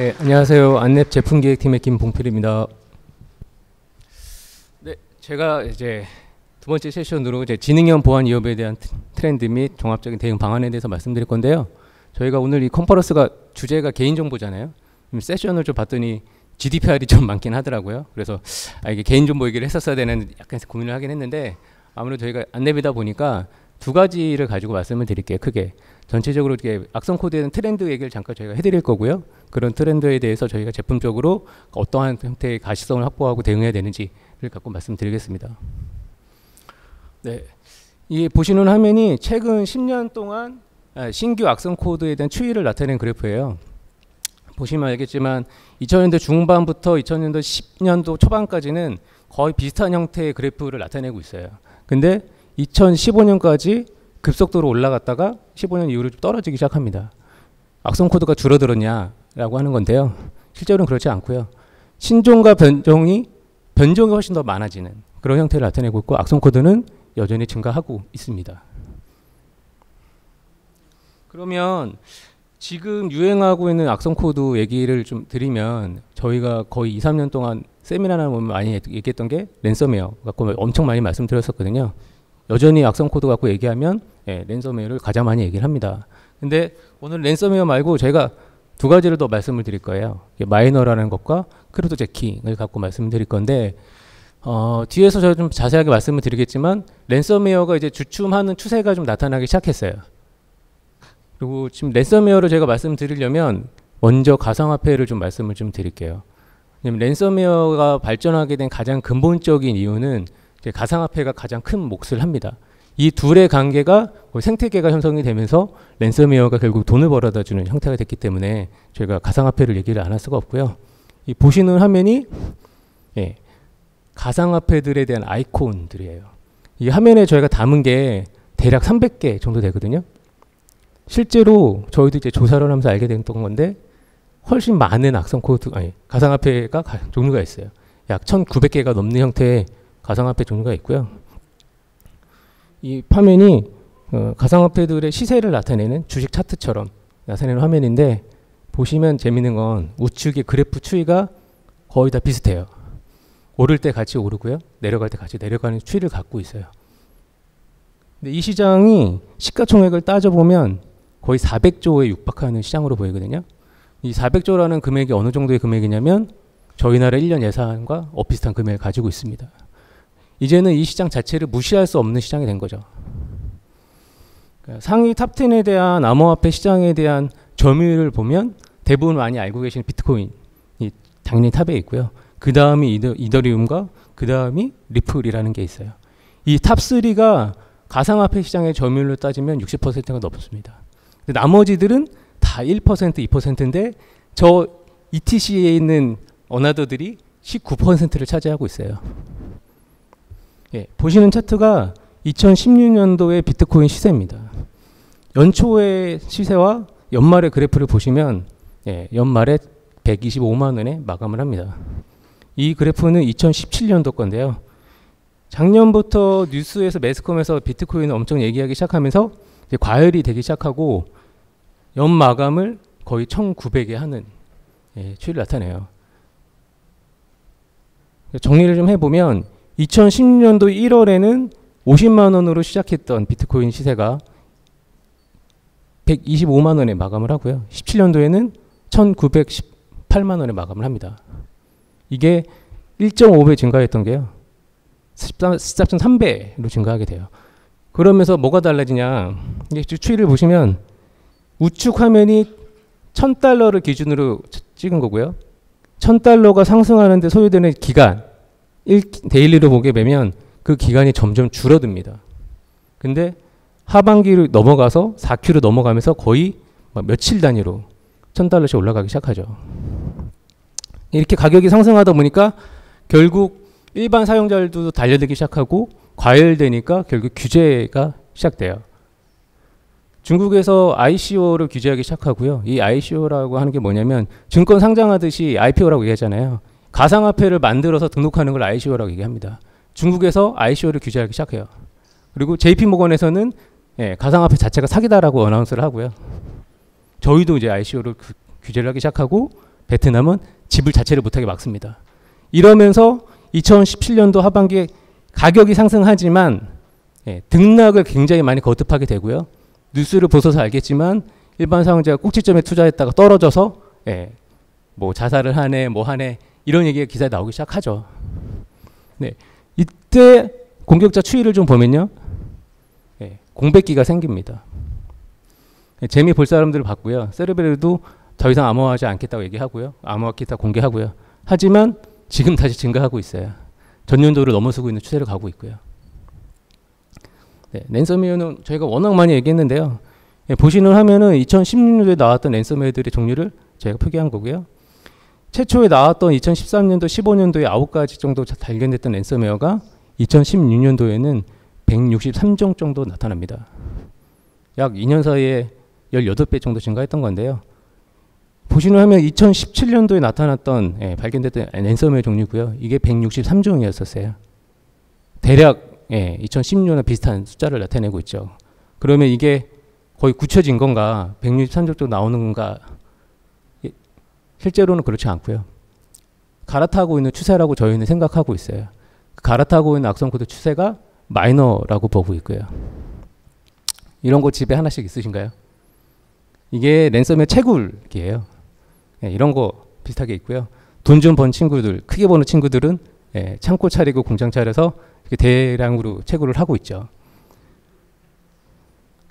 네, 안녕하세요. 안랩 제품 기획팀의 김봉필입니다. 네, 제가 이제 두 번째 세션으로 이제 지능형 보안 위협에 대한 트- 트렌드 및 종합적인 대응 방안에 대해서 말씀드릴 건데요. 저희가 오늘 이 컨퍼런스가 주제가 개인정보잖아요. 음, 세션을 좀 봤더니 GDPR이 좀 많긴 하더라고요. 그래서 아, 이게 개인정보 얘기를 했었어야 되는 약간 고민을 하긴 했는데 아무래도 저희가 안랩이다 보니까 두 가지를 가지고 말씀을 드릴게요. 크게 전체적으로 이렇게 악성 코드에 대한 트렌드 얘기를 잠깐 저희가 해드릴 거고요. 그런 트렌드에 대해서 저희가 제품적으로 어떠한 형태의 가시성을 확보하고 대응해야 되는지를 갖고 말씀드리겠습니다. 네, 이 보시는 화면이 최근 10년 동안 아, 신규 악성 코드에 대한 추이를 나타낸 그래프예요. 보시면 알겠지만 2000년대 중반부터 2000년대 10년도 초반까지는 거의 비슷한 형태의 그래프를 나타내고 있어요. 근데 2015년까지 급속도로 올라갔다가 15년 이후로 좀 떨어지기 시작합니다. 악성 코드가 줄어들었냐라고 하는 건데요. 실제로는 그렇지 않고요. 신종과 변종이 변종이 훨씬 더 많아지는 그런 형태를 나타내고 있고 악성 코드는 여전히 증가하고 있습니다. 그러면 지금 유행하고 있는 악성 코드 얘기를 좀 드리면 저희가 거의 2, 3년 동안 세미나나 보면 많이 얘기했던 게 랜섬웨어 갖고 엄청 많이 말씀드렸었거든요. 여전히 악성 코드 갖고 얘기하면 예, 랜섬웨어를 가장 많이 얘기를 합니다. 근데 오늘 랜섬웨어 말고 저희가 두 가지를 더 말씀을 드릴 거예요. miner라는 것과 cryptojacking을 갖고 말씀을 드릴 건데 어, 뒤에서 제가 좀 자세하게 말씀을 드리겠지만 랜섬웨어가 이제 주춤하는 추세가 좀 나타나기 시작했어요. 그리고 지금 랜섬웨어를 제가 말씀드리려면 먼저 가상화폐를 좀 말씀을 좀 드릴게요. 랜섬웨어가 발전하게 된 가장 근본적인 이유는 가상화폐가 가장 큰 몫을 합니다. 이 둘의 관계가 생태계가 형성이 되면서 랜섬웨어가 결국 돈을 벌어다 주는 형태가 됐기 때문에 저희가 가상화폐를 얘기를 안 할 수가 없고요. 이 보시는 화면이 예, 가상화폐들에 대한 아이콘들이에요. 이 화면에 저희가 담은 게 대략 300개 정도 되거든요. 실제로 저희도 이제 조사를 하면서 알게 됐던 건데 훨씬 많은 악성 코드 아니 가상화폐가 가, 종류가 있어요. 약 1,900개가 넘는 형태의 가상화폐 종류가 있고요. 이 화면이 어, 가상화폐들의 시세를 나타내는 주식 차트처럼 나타내는 화면인데 보시면 재밌는 건 우측의 그래프 추이가 거의 다 비슷해요. 오를 때 같이 오르고요. 내려갈 때 같이 내려가는 추이를 갖고 있어요. 근데 이 시장이 시가총액을 따져보면 거의 400조에 육박하는 시장으로 보이거든요. 이 400조라는 금액이 어느 정도의 금액이냐면 저희 나라 1년 예산과 엇비슷한 금액을 가지고 있습니다. 이제는 이 시장 자체를 무시할 수 없는 시장이 된 거죠. 그러니까 상위 top10에 대한 암호화폐 시장에 대한 점유율을 보면 대부분 많이 알고 계시는 비트코인이 당연히 top에 있고요. 그 다음이 이더, 이더리움과 그 다음이 리플이라는 게 있어요. 이 top3가 가상화폐 시장의 점유율로 따지면 60%가 넘습니다. 나머지들은 다 1%, 2%인데 저 ETC에 있는 어나더들이 19%를 차지하고 있어요. 예, 보시는 차트가 2016년도의 비트코인 시세입니다. 연초의 시세와 연말의 그래프를 보시면 예, 연말에 125만 원에 마감을 합니다. 이 그래프는 2017년도 건데요. 작년부터 뉴스에서 매스컴에서 비트코인을 엄청 얘기하기 시작하면서 과열이 되기 시작하고 연 마감을 거의 1,900에 하는 예, 추이를 나타내요. 정리를 좀 해보면 2016년도 1월에는 50만 원으로 시작했던 비트코인 시세가 125만 원에 마감을 하고요. 17년도에는 1,918만 원에 마감을 합니다. 이게 1.5배 증가했던 게요. 14.3배로 증가하게 돼요. 그러면서 뭐가 달라지냐? 추이를 보시면 우측 화면이 1000달러를 기준으로 찍은 거고요. 1000달러가 상승하는데 소요되는 기간 1 daily로 보게 되면 그 기간이 점점 줄어듭니다. 근데 하반기로 넘어가서 4Q로 넘어가면서 거의 며칠 단위로 1000달러씩 올라가기 시작하죠. 이렇게 가격이 상승하다 보니까 결국 일반 사용자들도 달려들기 시작하고 과열되니까 결국 규제가 시작돼요. 중국에서 ICO를 규제하기 시작하고요. 이 ICO라고 하는 게 뭐냐면 증권 상장하듯이 IPO라고 얘기하잖아요. 가상화폐를 만들어서 등록하는 걸 ICO라고 얘기합니다. 중국에서 ICO를 규제하기 시작해요. 그리고 JP모건에서는 예, 가상화폐 자체가 사기다라고 어나운스를 하고요. 저희도 이제 ICO를 규제를 하기 시작하고 베트남은 지불 자체를 못하게 막습니다. 이러면서 2017년도 하반기에 가격이 상승하지만 예, 등락을 굉장히 많이 거듭하게 되고요. 뉴스를 보셔서 알겠지만 일반 사용자가 꼭지점에 투자했다가 떨어져서 예, 뭐 자살을 하네 뭐 하네 이런 얘기가 기사에 나오기 시작하죠. 네, 이때 공격자 추이를 좀 보면요. 예, 공백기가 생깁니다. 예, 재미 볼 사람들을 봤고요. 세르베르도 더 이상 암호화하지 않겠다고 얘기하고요. 암호화 기타 공개하고요. 하지만 지금 다시 증가하고 있어요. 전년도를 넘어서고 있는 추세를 가고 있고요. 네, 랜섬웨어는 저희가 워낙 많이 얘기했는데요. 예, 보시는 화면은 2016년도에 나왔던 랜섬웨어들의 종류를 저희가 표기한 거고요. 최초에 나왔던 2013년도, 15년도에 9가지 정도 발견됐던 랜섬웨어가 2016년도에는 163종 정도 나타납니다. 약 2년 사이에 18배 정도 증가했던 건데요. 보시는 화면 2017년도에 나타났던 예, 발견됐던 랜섬웨어 종류고요. 이게 163종이었었어요. 대략 예, 2016년에 비슷한 숫자를 나타내고 있죠. 그러면 이게 거의 굳혀진 건가, 163종 정도 나오는 건가? 예, 실제로는 그렇지 않고요. 갈아타고 있는 추세라고 저희는 생각하고 있어요. 그 갈아타고 있는 악성 코드 추세가 miner라고 보고 있고요. 이런 거 집에 하나씩 있으신가요? 이게 랜섬의 채굴기예요. 예, 이런 거 비슷하게 있고요. 돈 좀 번 친구들, 크게 버는 친구들은 예, 창고 차리고 공장 차려서 대량으로 채굴을 하고 있죠.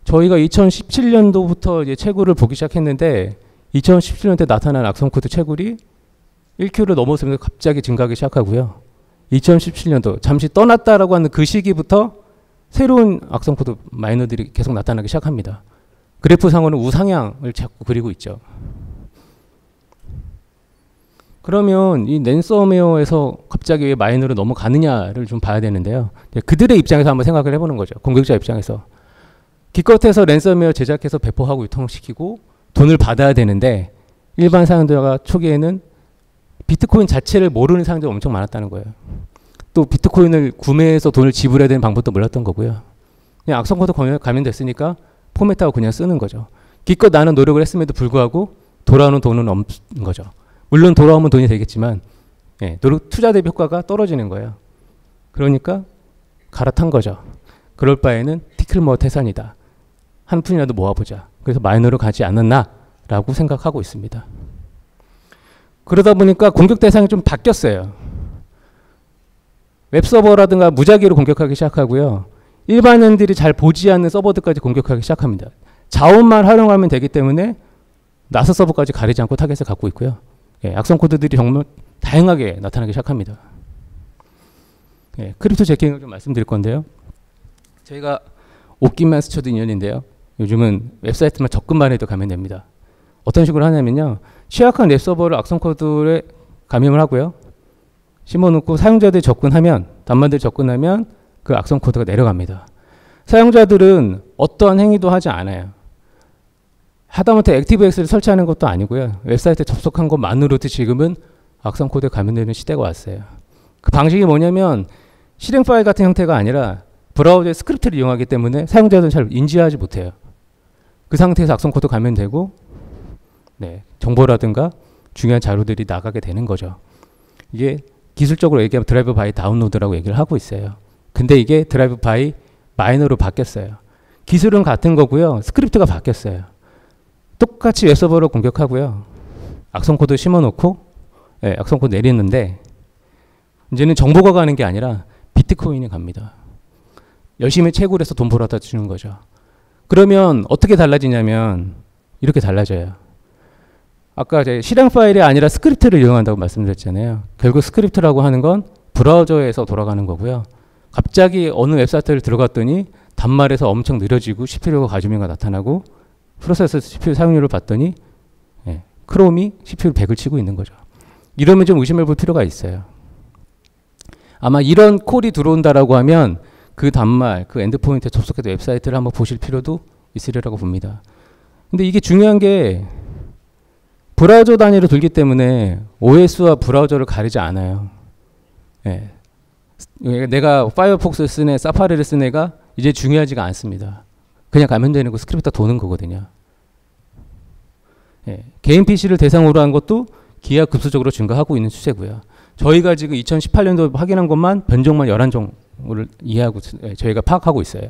저희가 2017년도부터 이제 채굴을 보기 시작했는데 2017년도에 나타난 악성 코드 채굴이 1kg를 넘어서면서 갑자기 증가하기 시작하고요. 2017년도 잠시 떠났다라고 하는 그 시기부터 새로운 악성 코드 miner들이 계속 나타나기 시작합니다. 그래프상으로는 우상향을 자꾸 그리고 있죠. 그러면 이 랜섬웨어에서 갑자기 왜 miner로 넘어가느냐를 좀 봐야 되는데요. 그들의 입장에서 한번 생각을 해보는 거죠. 공격자 입장에서. 기껏해서 랜섬웨어 제작해서 배포하고 유통시키고 돈을 받아야 되는데 일반 사용자가 초기에는 비트코인 자체를 모르는 사용자가 엄청 많았다는 거예요. 또 비트코인을 구매해서 돈을 지불해야 되는 방법도 몰랐던 거고요. 그냥 악성 코드 감염됐으니까 포맷하고 그냥 쓰는 거죠. 기껏 나는 노력을 했음에도 불구하고 돌아오는 돈은 없는 거죠. 물론 돌아오면 돈이 되겠지만 예, 노력 투자 대비 효과가 떨어지는 거예요. 그러니까 갈아탄 거죠. 그럴 바에는 티끌 모아 태산이다. 한 푼이라도 모아보자. 그래서 miner로 가지 않았나라고 생각하고 있습니다. 그러다 보니까 공격 대상이 좀 바뀌었어요. 웹서버라든가 무작위로 공격하기 시작하고요. 일반인들이 잘 보지 않는 서버들까지 공격하기 시작합니다. 자원만 활용하면 되기 때문에 나사 서버까지 가리지 않고 타겟을 갖고 있고요. 예, 악성 코드들이 정말 다양하게 나타나기 시작합니다. 예, cryptojacking을 좀 말씀드릴 건데요. 저희가 옷깃만 스쳐도 인연인데요. 요즘은 웹사이트만 접근만 해도 감염됩니다. 어떤 식으로 하냐면요. 취약한 웹 서버를 악성 코드에 감염을 하고요. 심어놓고 사용자들이 접근하면 단말들이 접근하면 그 악성 코드가 내려갑니다. 사용자들은 어떠한 행위도 하지 않아요. 하다못해 액티브엑스를 설치하는 것도 아니고요. 웹사이트에 접속한 것만으로도 지금은 악성 코드에 감염되는 시대가 왔어요. 그 방식이 뭐냐면 실행 파일 같은 형태가 아니라 브라우저의 스크립트를 이용하기 때문에 사용자들은 잘 인지하지 못해요. 그 상태에서 악성 코드 감염되고 네, 정보라든가 중요한 자료들이 나가게 되는 거죠. 이게 기술적으로 얘기하면 drive-by download라고 얘기를 하고 있어요. 근데 이게 drive-by miner로 바뀌었어요. 기술은 같은 거고요. 스크립트가 바뀌었어요. 똑같이 웹서버를 공격하고요. 악성 코드 심어놓고 예, 악성 코드 내리는데 이제는 정보가 가는 게 아니라 비트코인이 갑니다. 열심히 채굴해서 돈 벌어다 주는 거죠. 그러면 어떻게 달라지냐면 이렇게 달라져요. 아까 제 실행 파일이 아니라 스크립트를 이용한다고 말씀드렸잖아요. 결국 스크립트라고 하는 건 브라우저에서 돌아가는 거고요. 갑자기 어느 웹사이트를 들어갔더니 단말에서 엄청 느려지고 CPU가 과점유가 나타나고 프로세서 CPU 사용률을 봤더니 예, 크롬이 CPU 100을 치고 있는 거죠. 이러면 좀 의심해 볼 필요가 있어요. 아마 이런 콜이 들어온다라고 하면 그 단말, 그 endpoint에 접속해서 웹사이트를 한번 보실 필요도 있으리라고 봅니다. 근데 이게 중요한 게 브라우저 단위로 돌기 때문에 OS와 브라우저를 가리지 않아요. 예. 내가 파이어폭스 쓰네, 사파리를 쓰네가 이제 중요하지가 않습니다. 그냥 가면 되는 거 스크립트 도는 거거든요. 예. 개인 PC를 대상으로 한 것도 기하 급수적으로 증가하고 있는 추세고요. 저희가 지금 2018년도 확인한 것만 변종만 11종 을 이해하고 예, 저희가 파악하고 있어요.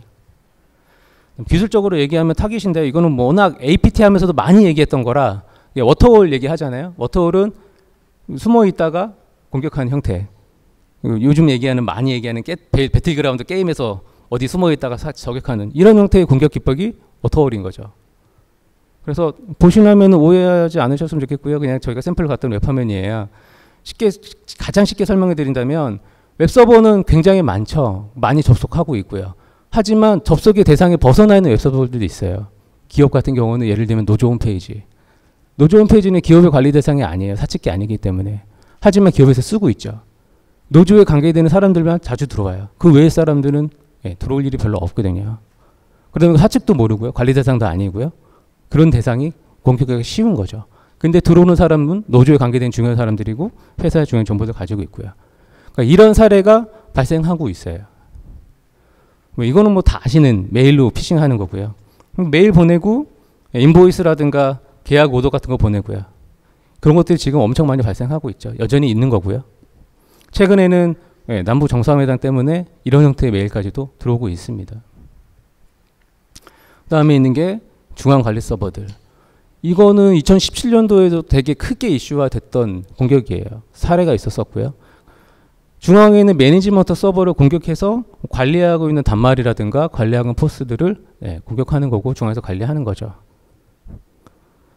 기술적으로 얘기하면 타깃인데 이거는 뭐 워낙 APT 하면서도 많이 얘기했던 거라 예, water hole 얘기하잖아요. water hole은 숨어 있다가 공격하는 형태. 요즘 얘기하는 많이 얘기하는 깨, 배틀그라운드 게임에서 어디 숨어 있다가 저격하는 이런 형태의 공격 기법이 water hole인 거죠. 그래서 보시면 오해하지 않으셨으면 좋겠고요. 그냥 저희가 샘플을 땄던 웹화면이에요. 쉽게 가장 쉽게 설명해 드린다면 웹서버는 굉장히 많죠. 많이 접속하고 있고요. 하지만 접속의 대상에 벗어나 있는 웹서버들도 있어요. 기업 같은 경우는 예를 들면 노조 홈페이지. 노조 홈페이지는 기업의 관리 대상이 아니에요. 사측기 아니기 때문에. 하지만 기업에서 쓰고 있죠. 노조에 관계되는 사람들만 자주 들어와요. 그 외의 사람들은 예, 들어올 일이 별로 없거든요. 그러면 사측도 모르고요. 관리 대상도 아니고요. 그런 대상이 공격하기 쉬운 거죠. 근데 들어오는 사람은 노조에 관계된 중요한 사람들이고 회사의 중요한 정보를 가지고 있고요. 그러니까 이런 사례가 발생하고 있어요. 뭐 이거는 뭐 다 아시는 메일로 피싱하는 거고요. 메일 보내고 인보이스라든가 계약 오더 같은 거 보내고요. 그런 것들이 지금 엄청 많이 발생하고 있죠. 여전히 있는 거고요. 최근에는 예, 남북 정상회담 때문에 이런 형태의 메일까지도 들어오고 있습니다. 그 다음에 있는 게 중앙 관리 서버들. 이거는 2017년도에도 되게 크게 이슈화 됐던 공격이에요. 사례가 있었었고요. 중앙에 있는 매니지먼트 서버를 공격해서 관리하고 있는 단말이라든가 관리하는 POS들을 네, 공격하는 거고 중앙에서 관리하는 거죠.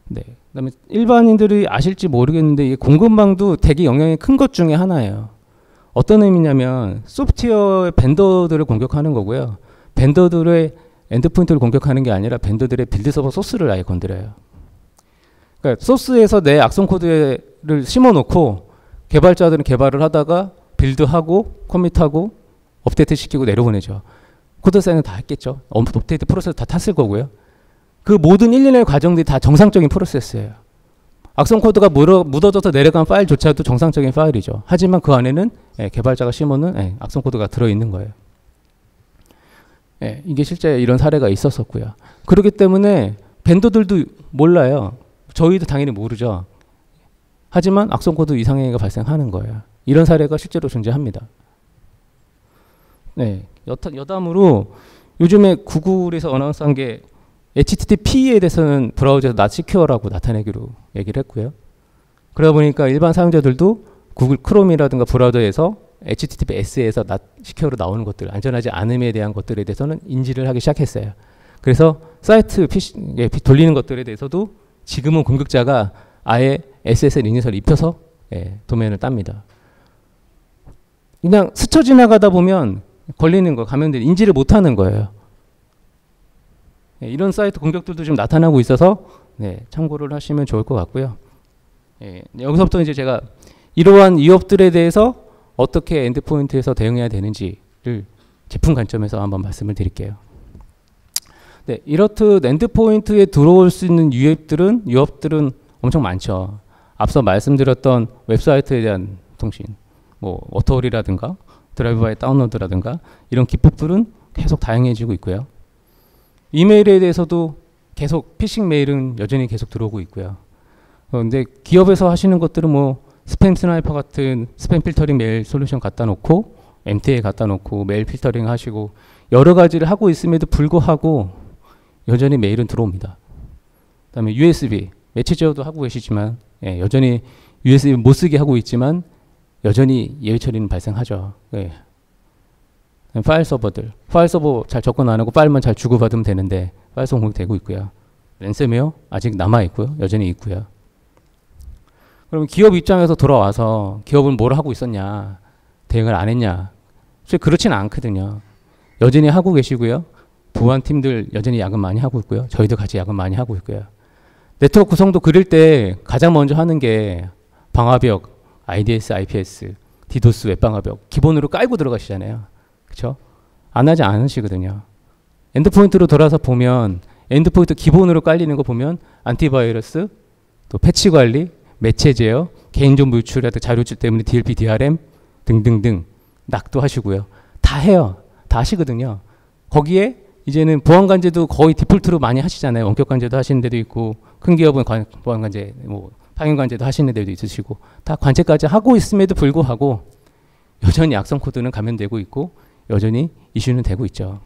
네. 그다음에 일반인들이 아실지 모르겠는데 이 공급망도 되게 영향이 큰 것 중에 하나예요. 어떤 의미냐면 소프트웨어 vendor들을 공격하는 거고요. vendor들의 endpoint를 공격하는 게 아니라 vendor들의 build 서버 소스를 아예 건드려요. 그러니까 소스에서 내 악성 코드를 심어 놓고 개발자들은 개발을 하다가 build하고 commit하고 업데이트 시키고 내려보내죠. code sign은 다 했겠죠. 업데이트 프로세스 다 탔을 거고요. 그 모든 일련의 과정들이 다 정상적인 프로세스예요. 악성 코드가 묻어, 묻어져서 내려간 파일조차도 정상적인 파일이죠. 하지만 그 안에는 예, 개발자가 심어놓은 예, 악성 코드가 들어있는 거예요. 예, 이게 실제 이런 사례가 있었었고요. 그렇기 때문에 vendor들도 몰라요. 저희도 당연히 모르죠. 하지만 악성 코드 이상행위가 발생하는 거예요. 이런 사례가 실제로 존재합니다. 네, 여타, 여담으로 요즘에 구글에서 announce한 게 HTTP에 대해서는 브라우저에서 not secure라고 나타내기로 얘기를 했고요. 그러다 보니까 일반 사용자들도 구글 크롬이라든가 브라우저에서 HTTPS에서 not secure로 나오는 것들, 안전하지 않음에 대한 것들에 대해서는 인지를 하기 시작했어요. 그래서 사이트 피시, 예, 돌리는 것들에 대해서도 지금은 공격자가 아예 SSL 이니셜을 입혀서 예, 도메인을 땁니다. 그냥 스쳐 지나가다 보면 걸리는 거, 감염들 인지를 못하는 거예요. 네, 이런 사이트 공격들도 좀 나타나고 있어서 네, 참고를 하시면 좋을 것 같고요. 네, 여기서부터 이제 제가 이러한 위협들에 대해서 어떻게 endpoint에서 대응해야 되는지를 제품 관점에서 한번 말씀을 드릴게요. 네, 이렇듯 endpoint에 들어올 수 있는 위협들은 위협들은 엄청 많죠. 앞서 말씀드렸던 웹사이트에 대한 통신, 뭐 waterhole이라든가 drive-by download라든가 이런 기법들은 계속 다양해지고 있고요. 이메일에 대해서도 계속 피싱 메일은 여전히 계속 들어오고 있고요. 그런데 어, 기업에서 하시는 것들은 뭐 SpamSniper 같은 스팸 필터링 메일 솔루션 갖다 놓고 MTA에 갖다 놓고 메일 필터링 하시고 여러 가지를 하고 있음에도 불구하고 여전히 메일은 들어옵니다. 그다음에 USB 매체 제어도 하고 계시지만 예, 여전히 USB 못 쓰게 하고 있지만 여전히 예외 처리는 발생하죠. 예. 파일 서버들, 파일 서버 잘 접근 안 하고 파일만 잘 주고받으면 되는데 파일 서버 공격되고 있고요. 랜섬웨어 아직 남아 있고요. 여전히 있고요. 그럼 기업 입장에서 돌아와서 기업은 뭘 하고 있었냐, 대응을 안 했냐? 사실 그렇지는 않거든요. 여전히 하고 계시고요. 보안 팀들 여전히 야근 많이 하고 있고요. 저희도 같이 야근 많이 하고 있고요. 네트워크 구성도 그릴 때 가장 먼저 하는 게 방화벽, IDS, IPS, 디도스, 웹방화벽 기본으로 깔고 들어가시잖아요. 그렇죠? 안 하지 않으시거든요. endpoint로 돌아서 보면 endpoint 기본으로 깔리는 거 보면 antivirus, 또 패치 관리, 매체 제어, 개인정보 유출이라든 자료 유출 때문에 DLP, DRM 등등등 낙도 하시고요. 다 해요. 다 하시거든요. 거기에 이제는 보안 관제도 거의 디폴트로 많이 하시잖아요. 원격 관제도 하시는 데도 있고 큰 기업은 보안 관제 뭐 파견 관제도 하시는 데도 있으시고 다 관제까지 하고 있음에도 불구하고 여전히 악성 코드는 감염되고 있고 여전히 이슈는 되고 있죠.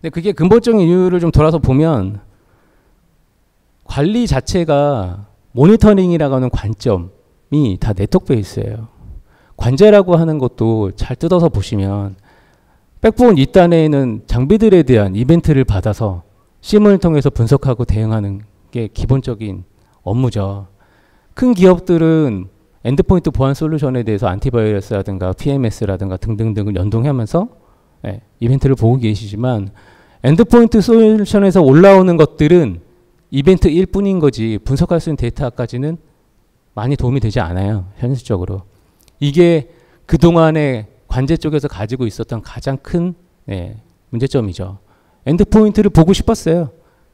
근데 그게 근본적인 이유를 좀 돌아서 보면 관리 자체가 모니터링이라고 하는 관점이 다 네트워크 베이스예요. 관제라고 하는 것도 잘 뜯어서 보시면 백본 윗단에 있는 장비들에 대한 이벤트를 받아서 SIEM을 통해서 분석하고 대응하는 게 기본적인 업무죠. 큰 기업들은 endpoint 보안 솔루션에 대해서 안티바이러스라든가 PMS라든가 등등등을 연동하면서 네, 이벤트를 보고 계시지만 endpoint 솔루션에서 올라오는 것들은 이벤트일 뿐인 거지 분석할 수 있는 데이터까지는 많이 도움이 되지 않아요. 현실적으로. 이게 그동안에 관제 쪽에서 가지고 있었던 가장 큰 네, 문제점이죠. endpoint를 보고 싶었어요.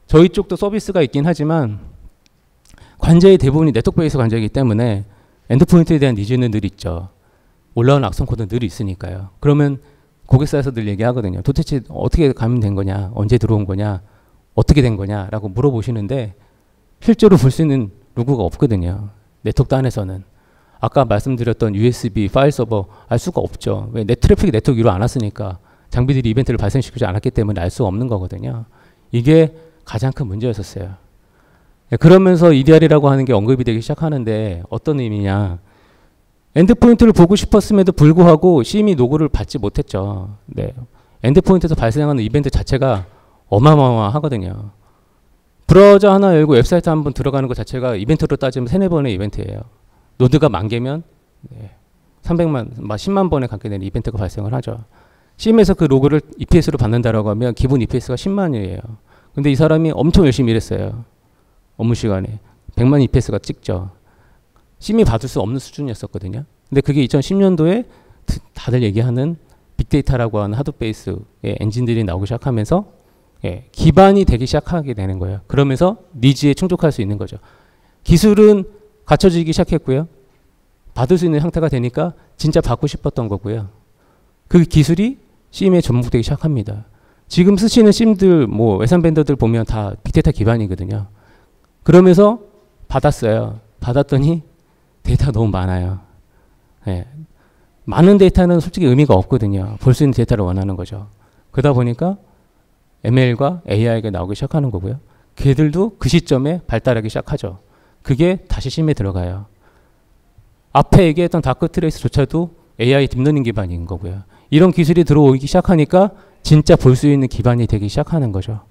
저희 쪽도 서비스가 있긴 하지만 관제의 대부분이 네트워크 베이스 관제이기 때문에 endpoint에 대한 needs는 늘 있죠. 올라온 악성 코드는 늘 있으니까요. 그러면 고객사에서 늘 얘기하거든요. 도대체 어떻게 감염된 거냐, 언제 들어온 거냐, 어떻게 된 거냐라고 물어보시는데 실제로 볼 수 있는 로그가 없거든요. 네트워크 안에서는. 아까 말씀드렸던 USB 파일 서버 알 수가 없죠. 왜? 내 트래픽이 네트워크 위로 안 왔으니까 장비들이 이벤트를 발생시키지 않았기 때문에 알 수가 없는 거거든요. 이게 가장 큰 문제였었어요. 네, 그러면서 EDR이라고 하는 게 언급이 되기 시작하는데 어떤 의미냐. endpoint를 보고 싶었음에도 불구하고 SIEM이 로그를 받지 못했죠. 네. endpoint에서 발생하는 이벤트 자체가 어마어마하거든요. 브라우저 하나 열고 웹사이트 한 번 들어가는 것 자체가 이벤트로 따지면 세네 번의 이벤트예요. 노드가 만 개면 네. 300만, 10만 번에 가깝게 되는 이벤트가 발생을 하죠. SIEM에서 그 로그를 EPS로 받는다라고 하면 기본 EPS가 10만이에요. 근데 이 사람이 엄청 열심히 일했어요. 업무 시간에. 100만 EPS가 찍죠. SIEM이 받을 수 없는 수준이었었거든요. 근데 그게 2010년도에 다들 얘기하는 빅데이터라고 하는 Hadoop 베이스의 엔진들이 나오기 시작하면서 예, 기반이 되기 시작하게 되는 거예요. 그러면서 needs에 충족할 수 있는 거죠. 기술은 갖춰지기 시작했고요. 받을 수 있는 형태가 되니까 진짜 받고 싶었던 거고요. 그 기술이 SIEM에 접목되기 시작합니다. 지금 쓰시는 SIEM들, 뭐 외산 vendor들 보면 다 빅데이터 기반이거든요. 그러면서 받았어요. 받았더니 데이터가 너무 많아요. 네. 많은 데이터는 솔직히 의미가 없거든요. 볼 수 있는 데이터를 원하는 거죠. 그러다 보니까 ML과 AI가 나오기 시작하는 거고요. 걔들도 그 시점에 발달하기 시작하죠. 그게 다시 SIEM에 들어가요. 앞에 얘기했던 Darktrace조차도 AI 딥러닝 기반인 거고요. 이런 기술이 들어오기 시작하니까 진짜 볼 수 있는 기반이 되기 시작하는 거죠.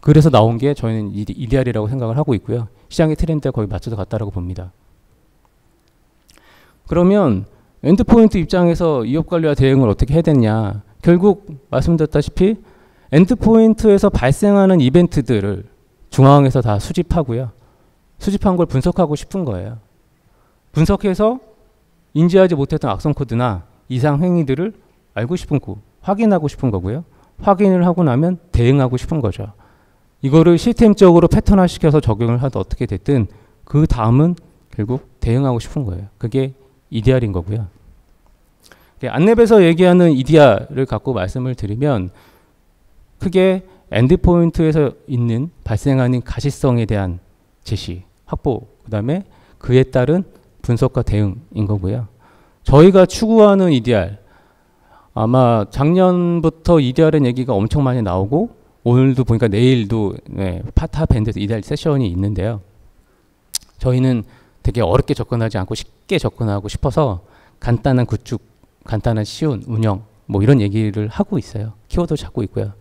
그래서 나온 게 저희는 EDR이라고 생각을 하고 있고요. 시장의 트렌드에 거의 맞춰서 갔다라고 봅니다. 그러면 endpoint 입장에서 위협 관리와 대응을 어떻게 해야 되냐? 결국 말씀드렸다시피 endpoint에서 발생하는 이벤트들을 중앙에서 다 수집하고요. 수집한 걸 분석하고 싶은 거예요. 분석해서 인지하지 못했던 악성 코드나 이상 행위들을 알고 싶은 거, 확인하고 싶은 거고요. 확인을 하고 나면 대응하고 싶은 거죠. 이거를 시스템적으로 패턴화시켜서 적용을 하든 어떻게 됐든 그 다음은 결국 대응하고 싶은 거예요. 그게 EDR인 거고요. 안랩에서 얘기하는 EDR을 갖고 말씀을 드리면 크게 endpoint에서 있는 발생하는 가시성에 대한 제시, 확보, 그 다음에 그에 따른 분석과 대응인 거고요. 저희가 추구하는 EDR, 아마 작년부터 EDR의 얘기가 엄청 많이 나오고 오늘도 보니까 내일도 네, 타 vendor에서 EDR 세션이 있는데요. 저희는 되게 어렵게 접근하지 않고 쉽게 접근하고 싶어서 간단한 구축, 간단한 쉬운 운영 뭐 이런 얘기를 하고 있어요. 키워드 잡고 있고요.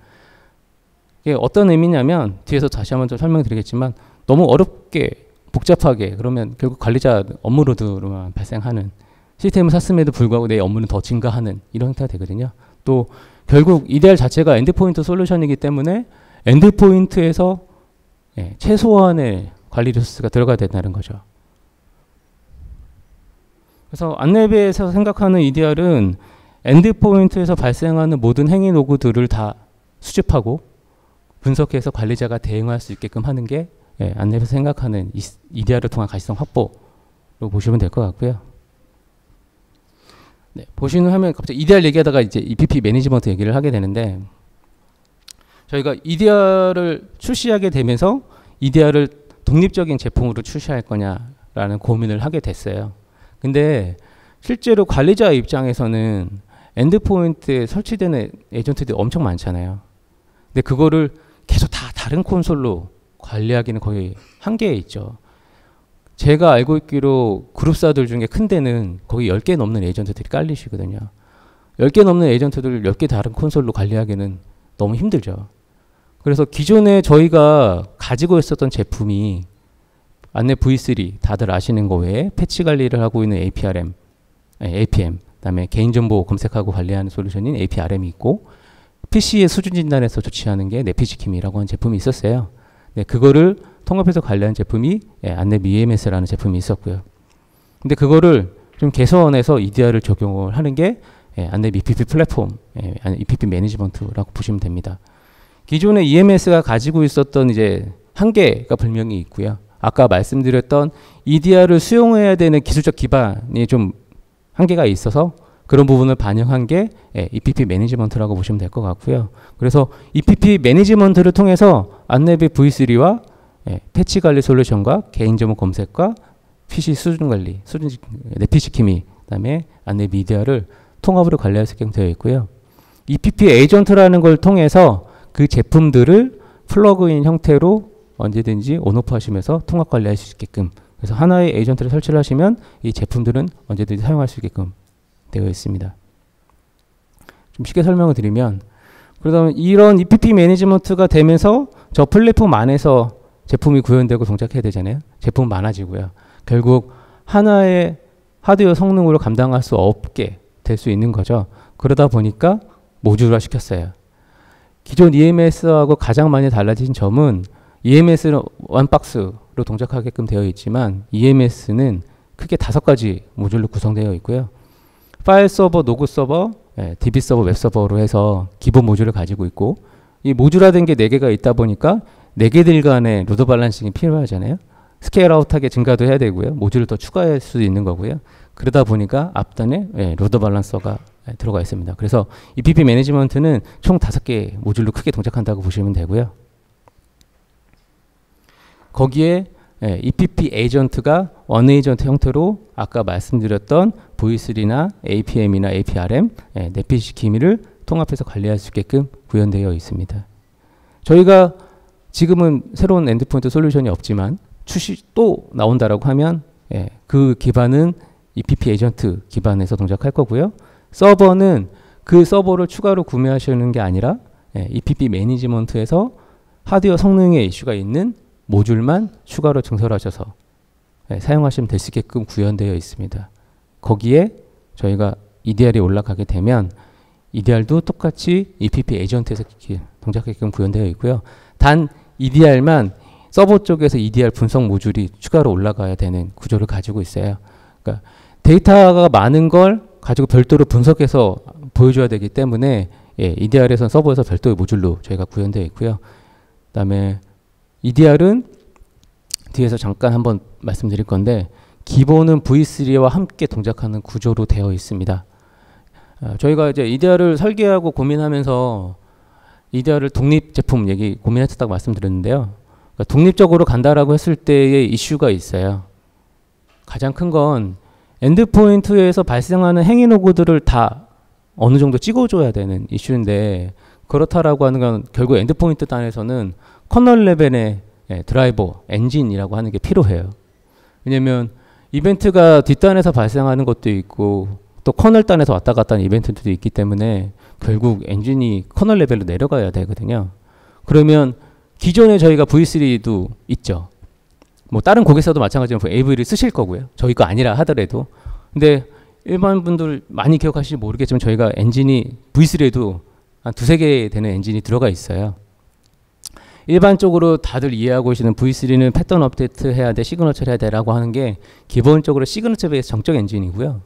이게 어떤 의미냐면 뒤에서 다시 한번 좀 설명드리겠지만 너무 어렵게 복잡하게 그러면 결국 관리자 업무 load로만 발생하는 시스템을 샀음에도 불구하고 내 업무는 더 증가하는 이런 형태가 되거든요. 또 결국 EDR 자체가 endpoint 솔루션이기 때문에 endpoint에서 예, 최소한의 관리 resource가 들어가야 된다는 거죠. 그래서 안랩에서 생각하는 EDR은 endpoint에서 발생하는 모든 행위 로그들을 다 수집하고 분석해서 관리자가 대응할 수 있게끔 하는 게 예, 안랩에서 생각하는 EDR을 통한 가시성 확보로 보시면 될 것 같고요. 네, 보시는 화면 갑자기 EDR 얘기하다가 이제 EPP management 얘기를 하게 되는데 저희가 EDR을 출시하게 되면서 EDR을 독립적인 제품으로 출시할 거냐라는 고민을 하게 됐어요. 근데 실제로 관리자 입장에서는 endpoint에 설치되는 에이전트들이 엄청 많잖아요. 근데 그거를 계속 다 다른 콘솔로 관리하기는 거의 한계에 있죠. 제가 알고 있기로 그룹사들 중에 큰 데는 거의 10개 넘는 에이전트들이 깔리시거든요. 10개 넘는 에이전트들 10개 다른 콘솔로 관리하기는 너무 힘들죠. 그래서 기존에 저희가 가지고 있었던 제품이 안내 V3 다들 아시는 거 외에 패치 관리를 하고 있는 APRM, APM, 그다음에 개인정보 검색하고 관리하는 솔루션인 APRM이 있고 PC의 수준 진단에서 조치하는 게 네피지킴이라고 하는 제품이 있었어요. 네, 그거를 통합해서 관리한 제품이 예, 안내 BMS라는 제품이 있었고요. 근데 그거를 좀 개선해서 EDR을 적용을 하는 게 예, 안내 EPP 플랫폼, 예, EPP 매니지먼트라고 보시면 됩니다. 기존의 EMS가 가지고 있었던 이제 한계가 분명히 있고요. 아까 말씀드렸던 EDR을 수용해야 되는 기술적 기반이 좀 한계가 있어서 그런 부분을 반영한 게 예, EPP 매니지먼트라고 보시면 될 것 같고요. 그래서 EPP 매니지먼트를 통해서 안내비 V3와 예, 패치 관리 솔루션과 개인 정보 검색과 PC 수준 관리, 수준 내피시킴이 그다음에 안내 미디어를 통합으로 관리할 수 있게 되어 있고요. EPP 에이전트라는 걸 통해서 그 제품들을 플러그인 형태로 언제든지 on off 하시면서 통합 관리할 수 있게끔 그래서 하나의 에이전트를 설치를 하시면 이 제품들은 언제든지 사용할 수 있게끔 되어 있습니다. 좀 쉽게 설명을 드리면 그러다 이런 EPP management가 되면서 저 플랫폼 안에서 제품이 구현되고 동작해야 되잖아요. 제품 많아지고요. 결국 하나의 하드웨어 성능으로 감당할 수 없게 될 수 있는 거죠. 그러다 보니까 모듈화 시켰어요. 기존 EMS하고 가장 많이 달라진 점은 EMS는 one box로 동작하게끔 되어 있지만 EMS는 크게 다섯 가지 모듈로 구성되어 있고요. 파일 서버, 로그 서버, 예, DB 서버, 웹 서버로 해서 기본 모듈을 가지고 있고 이 모듈화된 게 네 개가 있다 보니까 네 개들 간의 load balancing이 필요하잖아요. scale out하게 증가도 해야 되고요. 모듈을 더 추가할 수도 있는 거고요. 그러다 보니까 앞단에 예, load balancer가 예, 들어가 있습니다. 그래서 EPP management는 총 다섯 개 모듈로 크게 동작한다고 보시면 되고요. 거기에 예, EPP 에이전트가 one agent 형태로 아까 말씀드렸던 V3나 APM이나 APrM, 예, 내PC지키미를 통합해서 관리할 수 있게끔 구현되어 있습니다. 저희가 지금은 새로운 endpoint 솔루션이 없지만 출시 또 나온다라고 하면 예, 그 기반은 EPP 에이전트 기반에서 동작할 거고요. 서버는 그 서버를 추가로 구매하시는 게 아니라 예, EPP management에서 하드웨어 성능에 이슈가 있는 모듈만 추가로 증설하셔서 예, 사용하시면 될 수 있게끔 구현되어 있습니다. 거기에 저희가 EDR이 올라가게 되면 EDR도 똑같이 EPP 에이전트에서 동작하게끔 구현되어 있고요. 단 EDR만 서버 쪽에서 EDR 분석 모듈이 추가로 올라가야 되는 구조를 가지고 있어요. 그러니까 데이터가 많은 걸 가지고 별도로 분석해서 보여줘야 되기 때문에 예, EDR에서 서버에서 별도의 모듈로 저희가 구현되어 있고요. 그 다음에 EDR은 뒤에서 잠깐 한번 말씀드릴 건데 기본은 V3와 함께 동작하는 구조로 되어 있습니다. 어, 저희가 이제 EDR을 설계하고 고민하면서 EDR을 독립 제품 얘기 고민했었다고 말씀드렸는데요. 그러니까 독립적으로 간다라고 했을 때의 이슈가 있어요. 가장 큰 건 endpoint에서 발생하는 행위 로그들을 다 어느 정도 찍어줘야 되는 이슈인데 그렇다라고 하는 건 결국 endpoint 단에서는 kernel level의 예, 드라이버, 엔진이라고 하는 게 필요해요. 왜냐면 이벤트가 뒷단에서 발생하는 것도 있고 또 kernel 단에서 왔다 갔다 하는 이벤트도 있기 때문에 결국 엔진이 kernel level로 내려가야 되거든요. 그러면 기존에 저희가 V3도 있죠. 뭐 다른 고객사도 마찬가지로 AV를 쓰실 거고요. 저희 거 아니라 하더라도. 근데 일반 분들 많이 기억하실지 모르겠지만 저희가 엔진이 V3에도 한 두세 개 되는 엔진이 들어가 있어요. 일반적으로 다들 이해하고 계시는 V3는 패턴 업데이트 해야 돼, signature를 해야 돼라고 하는 게 기본적으로 signature base 정적 엔진이고요.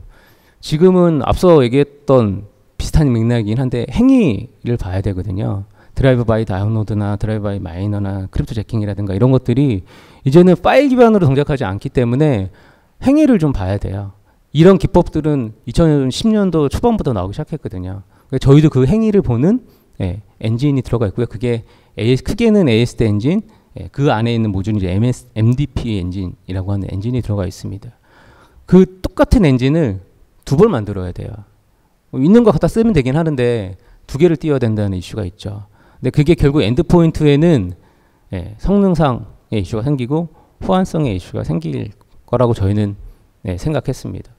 지금은 앞서 얘기했던 비슷한 맥락이긴 한데 행위를 봐야 되거든요. drive-by download나 drive-by miner나 cryptojacking이라든가 이런 것들이 이제는 파일 기반으로 동작하지 않기 때문에 행위를 좀 봐야 돼요. 이런 기법들은 2010년도 초반부터 나오기 시작했거든요. 저희도 그 행위를 보는 예, 엔진이 들어가 있고요. 그게 AS, 크게는 ASD 엔진, 예, 그 안에 있는 모듈이 MS, MDP 엔진이라고 하는 엔진이 들어가 있습니다. 그 똑같은 엔진을 두 번 만들어야 돼요. 뭐 있는 거 갖다 쓰면 되긴 하는데 두 개를 띄워야 된다는 이슈가 있죠. 근데 그게 결국 endpoint에는 예, 성능상의 이슈가 생기고 호환성의 이슈가 생길 거라고 저희는 네, 생각했습니다.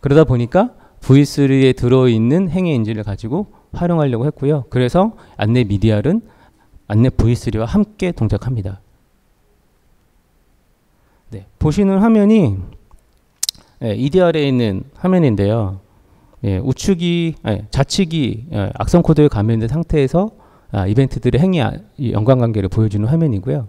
그러다 보니까 V3에 들어있는 행위 엔진을 가지고 활용하려고 했고요. 그래서 안랩 EDR은 안랩 V3와 함께 동작합니다. 네, 보시는 화면이 예, EDR에 있는 화면인데요. 예, 우측이 아니, 좌측이 예, 악성 코드에 감염된 상태에서 아, 이벤트들의 행위 아, 연관관계를 보여주는 화면이고요.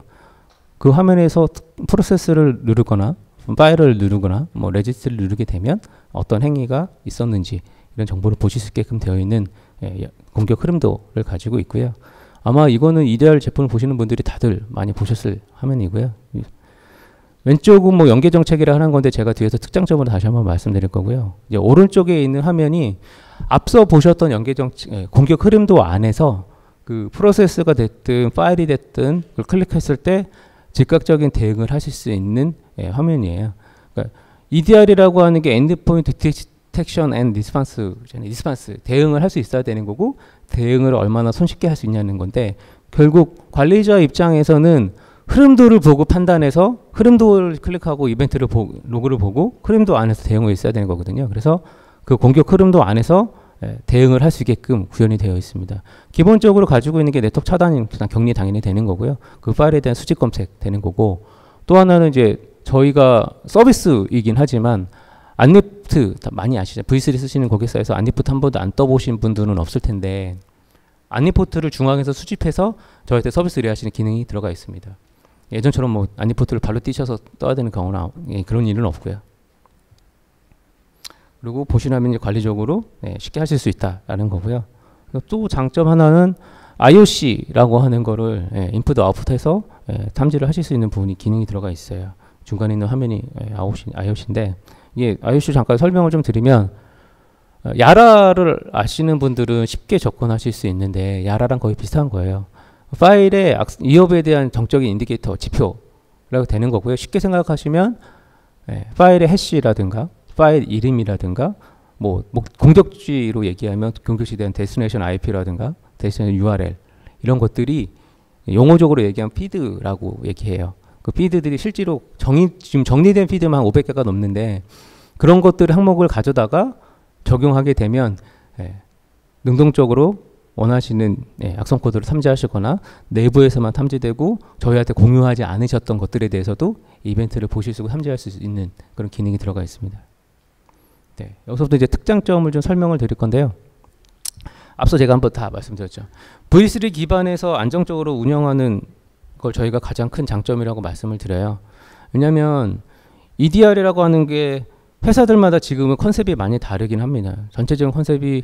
그 화면에서 프로세스를 누르거나 파일을 누르거나 뭐 레지스트리를 누르게 되면 어떤 행위가 있었는지 이런 정보를 보실 수 있게끔 되어 있는 예, 공격 흐름도를 가지고 있고요. 아마 이거는 EDR 제품을 보시는 분들이 다들 많이 보셨을 화면이고요. 왼쪽은 뭐 연계 정책이라 하는 건데 제가 뒤에서 특장점으로 다시 한번 말씀드릴 거고요. 이제 오른쪽에 있는 화면이 앞서 보셨던 연계 정책 예, 공격 흐름도 안에서 그 프로세스가 됐든 파일이 됐든 그걸 클릭했을 때 즉각적인 대응을 하실 수 있는 예, 화면이에요. 그러니까 EDR이라고 하는 게 endpoint detection and response response 대응을 할 수 있어야 되는 거고 대응을 얼마나 손쉽게 할 수 있냐는 건데 결국 관리자 입장에서는 흐름도를 보고 판단해서 흐름도를 클릭하고 이벤트를 보, 로그를 보고 흐름도 안에서 대응을 있어야 되는 거거든요. 그래서 그 공격 흐름도 안에서 예, 대응을 할 수 있게끔 구현이 되어 있습니다. 기본적으로 가지고 있는 게 네트워크 차단이 격리 당연히 되는 거고요. 그 파일에 대한 수직 검색 되는 거고 또 하나는 이제 저희가 서비스이긴 하지만 안리프트 많이 아시죠? V3 쓰시는 고객사에서 안리프트 한 번도 안 떠보신 분들은 없을 텐데 안리포트를 중앙에서 수집해서 저희한테 서비스 의뢰하시는 기능이 들어가 있습니다. 예전처럼 뭐 안리포트를 발로 뛰셔서 떠야 되는 경우나 예, 그런 일은 없고요. 그리고 보시면 이제 관리적으로 예, 쉽게 하실 수 있다라는 거고요. 또 장점 하나는 IOC라고 하는 거를 예, 인풋 아웃풋해서 예, 탐지를 하실 수 있는 부분이 기능이 들어가 있어요. 중간에 있는 화면이 예, IOC, IOC인데 이게 IOC 잠깐 설명을 좀 드리면 어, YARA를 아시는 분들은 쉽게 접근하실 수 있는데 YARA랑 거의 비슷한 거예요. 파일의 이업에 대한 정적인 indicator 지표라고 되는 거고요. 쉽게 생각하시면 예, 파일의 hash라든가 파일 이름이라든가 뭐, 뭐 공격지로 얘기하면 공격지에 대한 destination IP라든가 destination URL 이런 것들이 용어적으로 얘기하면 feed라고 얘기해요. 그 feed들이 실제로 정의 지금 정리된 feed만 500개가 넘는데 그런 것들 항목을 가져다가 적용하게 되면 예, 능동적으로 원하시는 예, 악성 코드를 탐지하시거나 내부에서만 탐지되고 저희한테 공유하지 않으셨던 것들에 대해서도 이벤트를 보실 수 있고 탐지할 수 있는 그런 기능이 들어가 있습니다. 네, 여기서부터 이제 특장점을 좀 설명을 드릴 건데요. 앞서 제가 한번 다 말씀드렸죠. V3 기반에서 안정적으로 운영하는 걸 저희가 가장 큰 장점이라고 말씀을 드려요. 왜냐하면 EDR이라고 하는 게 회사들마다 지금은 컨셉이 많이 다르긴 합니다. 전체적인 컨셉이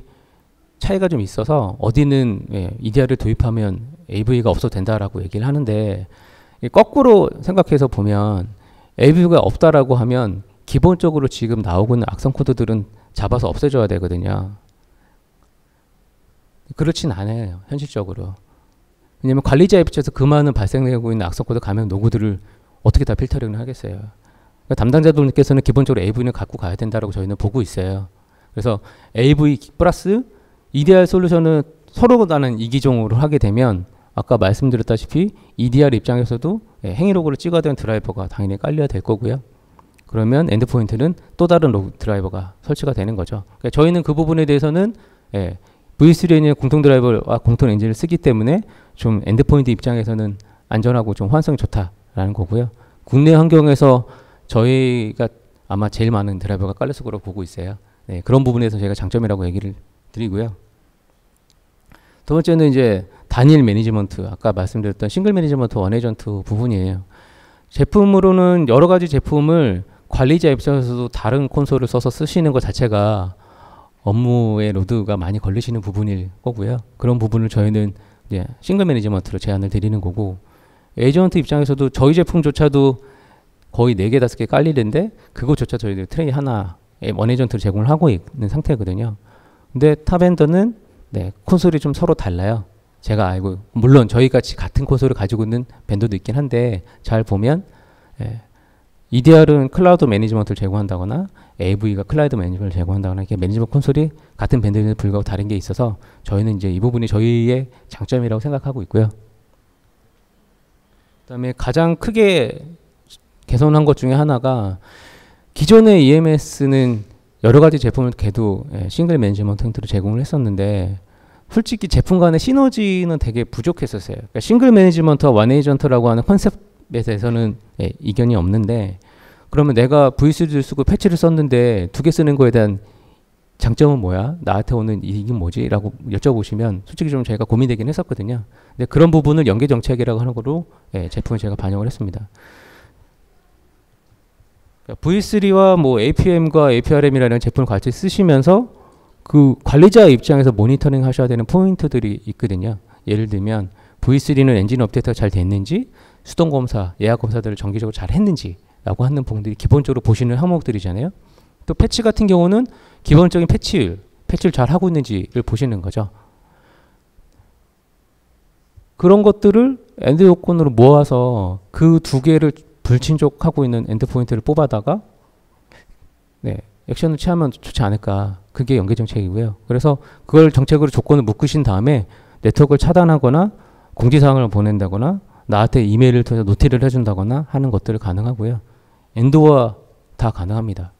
차이가 좀 있어서 어디는 예, EDR을 도입하면 AV가 없어도 된다라고 얘기를 하는데 거꾸로 생각해서 보면 AV가 없다라고 하면 기본적으로 지금 나오고 있는 악성 코드들은 잡아서 없애줘야 되거든요. 그렇진 않아요. 현실적으로. 왜냐하면 관리자 입장에서 그 많은 발생되고 있는 악성 코드 감염 로그들을 어떻게 다 필터링을 하겠어요. 그러니까 담당자분께서는 기본적으로 AV는 갖고 가야 된다고 저희는 보고 있어요. 그래서 AV 플러스 EDR 솔루션은 서로 다른 이기종으로 하게 되면 아까 말씀드렸다시피 EDR 입장에서도 예, 행위 로그를 찍어야 되는 드라이버가 당연히 깔려야 될 거고요. 그러면 endpoint는 또 다른 로그 드라이버가 설치가 되는 거죠. 그러니까 저희는 그 부분에 대해서는 예, V3와의 공통 드라이버와 공통 엔진을 쓰기 때문에 좀 endpoint 입장에서는 안전하고 좀 호환성이 좋다라는 거고요. 국내 환경에서 저희가 아마 제일 많은 드라이버가 깔렸을 거라고 보고 있어요. 네, 그런 부분에서 제가 장점이라고 얘기를 드리고요. 두 번째는 이제 단일 management, 아까 말씀드렸던 single management one agent 부분이에요. 제품으로는 여러 가지 제품을 관리자 입장에서도 다른 콘솔을 써서 쓰시는 것 자체가 업무의 load가 많이 걸리시는 부분일 거고요. 그런 부분을 저희는 이제 single management로 제안을 드리는 거고 에이전트 입장에서도 저희 제품조차도 거의 4개, 5개 깔리는데 그거조차 저희들 트레이 하나 one agent를 제공을 하고 있는 상태거든요. 근데 타 vendor는 네, 콘솔이 좀 서로 달라요. 제가 알고 물론 저희 같이 같은 콘솔을 가지고 있는 vendor도 있긴 한데 잘 보면 예, EDR은 클라우드 management를 제공한다거나 AV가 클라우드 management를 제공한다거나 이게 management 콘솔이 같은 vendor에도 불구하고 다른 게 있어서 저희는 이제 이 부분이 저희의 장점이라고 생각하고 있고요. 그다음에 가장 크게 개선한 것 중에 하나가 기존의 EMS는 여러 가지 제품을 걔도 예, single management 형태로 제공을 했었는데 솔직히 제품 간의 시너지는 되게 부족했었어요. 그러니까 single management와 one agent라고 하는 컨셉에 대해서는 예, 이견이 없는데 그러면 내가 V3를 쓰고 패치를 썼는데 두 개 쓰는 거에 대한 장점은 뭐야? 나한테 오는 이익은 뭐지? 라고 여쭤보시면 솔직히 좀 제가 고민되긴 했었거든요. 근데 그런 부분을 연계 정책이라고 하는 거로 예, 제품을 제가 반영을 했습니다. 그러니까 V3와 뭐 APM과 APRM이라는 제품을 같이 쓰시면서 그 관리자 입장에서 모니터링 하셔야 되는 포인트들이 있거든요. 예를 들면 V3는 엔진 업데이트가 잘 됐는지 수동 검사, 예약 검사들을 정기적으로 잘 했는지라고 하는 부분들이 기본적으로 보시는 항목들이잖아요. 또 패치 같은 경우는 기본적인 패치율, 패치를 잘 하고 있는지를 보시는 거죠. 그런 것들을 AND 요건으로 모아서 그 두 개를 불충족하고 있는 endpoint를 뽑아다가 네, 액션을 취하면 좋지 않을까. 그게 연계 정책이고요. 그래서 그걸 정책으로 조건을 묶으신 다음에 네트워크를 차단하거나 공지사항을 보낸다거나 나한테 이메일을 통해서 노티를 해준다거나 하는 것들을 가능하고요. 엔드와 다 가능합니다.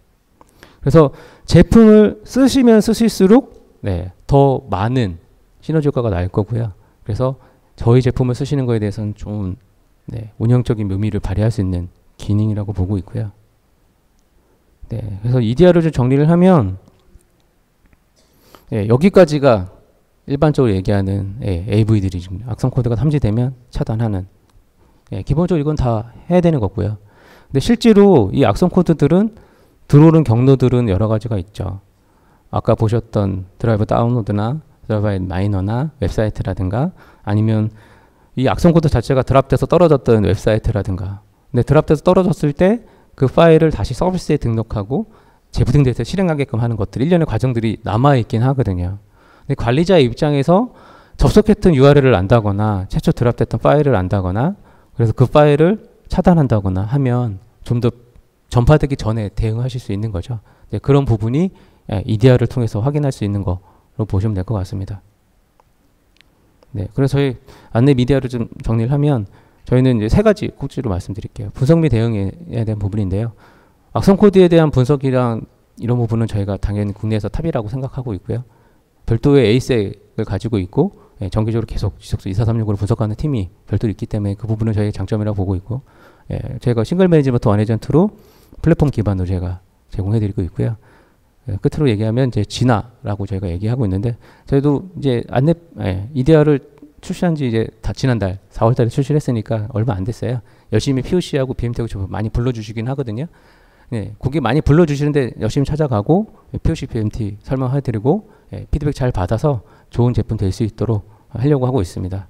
그래서 제품을 쓰시면 쓰실수록 네, 더 많은 시너지 효과가 날 거고요. 그래서 저희 제품을 쓰시는 거에 대해서는 좀 네, 운영적인 묘미를 발휘할 수 있는 기능이라고 보고 있고요. 네, 그래서 EDR을 좀 정리를 하면 네, 여기까지가 일반적으로 얘기하는 예, AV들이 지금 악성 코드가 탐지되면 차단하는 예, 기본적으로 이건 다 해야 되는 거고요. 근데 실제로 이 악성 코드들은 들어오는 경로들은 여러 가지가 있죠. 아까 보셨던 drive-by download나 drive-by miner나 웹사이트라든가 아니면 이 악성 코드 자체가 drop돼서 떨어졌던 웹사이트라든가 근데 드랍돼서 떨어졌을 때 그 파일을 다시 서비스에 등록하고 재부팅 데이터 실행하게끔 하는 것들 일련의 과정들이 남아있긴 하거든요. 근데 관리자 입장에서 접속했던 URL을 안다거나 최초 드랍됐던 파일을 안다거나 그래서 그 파일을 차단한다거나 하면 좀 더 전파되기 전에 대응하실 수 있는 거죠. 네, 그런 부분이 EDR을 통해서 확인할 수 있는 거로 보시면 될 것 같습니다. 네, 그래서 저희 안랩 EDR을 좀 정리를 하면 저희는 이제 세 가지 꼭지로 말씀드릴게요. 분석 및 대응에 대한 부분인데요. 악성 코드에 대한 분석이랑 이런 부분은 저희가 당연히 국내에서 top이라고 생각하고 있고요. 별도의 ASEC을 가지고 있고 예, 정기적으로 계속 지속수 24 365로 분석하는 팀이 별도로 있기 때문에 그 부분은 저희 장점이라고 보고 있고 예, 저희가 single management one agent로 플랫폼 기반으로 제가 제공해드리고 있고요. 예, 끝으로 얘기하면 이제 진화라고 저희가 얘기하고 있는데 저희도 이제 안내 예, 이데아를 출시한 지 이제 다 지난달 4월 달에 출시를 했으니까 얼마 안 됐어요. 열심히 POC하고 BMT하고 저 많이 불러주시긴 하거든요. 네, 거기 많이 불러주시는데 열심히 찾아가고 POC, BMT 설명해드리고 예, 피드백 잘 받아서 좋은 제품 될 수 있도록 하려고 하고 있습니다.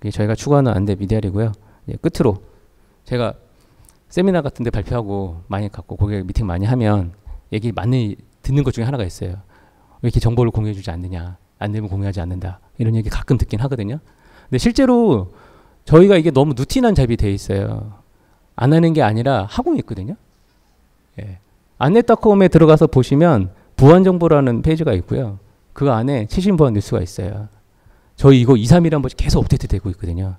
이게 저희가 추구하는 안대 미디알이고요. 예, 끝으로 제가 세미나 같은 데 발표하고 많이 갖고 고객 미팅 많이 하면 얘기 많이 듣는 것 중에 하나가 있어요. 왜 이렇게 정보를 공유해 주지 않느냐. 안 되면 공유하지 않는다. 이런 얘기 가끔 듣긴 하거든요. 근데 실제로 저희가 이게 너무 누티난 잡이 돼 있어요. 안 하는 게 아니라 하고 있거든요. 예. 안넷닷컴에 들어가서 보시면 부안 정보라는 페이지가 있고요. 그 안에 최신 보안 뉴스가 있어요. 저희 이거 2, 3일에 한 번씩 계속 업데이트 되고 있거든요.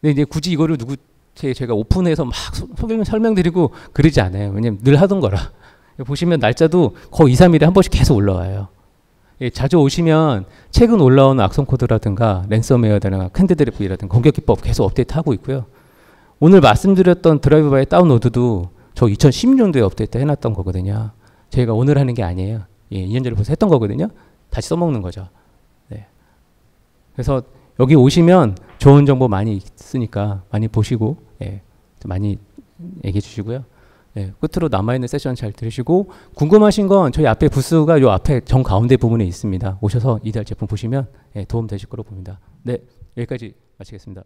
근데 이제 굳이 이거를 누구 제가 오픈해서 막 소개 설명드리고 그러지 않아요. 왜냐면 늘 하던 거라. 보시면 날짜도 거의 2, 3일에 한 번씩 계속 올라와요. 예, 자주 오시면 최근 올라온 악성 코드라든가 랜섬웨어라든가 GandCrab이라든가 공격 기법 계속 업데이트하고 있고요. 오늘 말씀드렸던 drive-by download도 저 2016년도에 업데이트 해놨던 거거든요. 저희가 오늘 하는 게 아니에요. 예, 2년 전에 벌써 했던 거거든요. 다시 써먹는 거죠. 네. 그래서 여기 오시면 좋은 정보 많이 있으니까 많이 보시고 예, 많이 얘기해 주시고요. 예, 끝으로 남아있는 세션 잘 들으시고 궁금하신 건 저희 앞에 부스가 요 앞에 정 가운데 부분에 있습니다. 오셔서 이달 제품 보시면 예, 도움 되실 거로 봅니다. 네, 여기까지 마치겠습니다.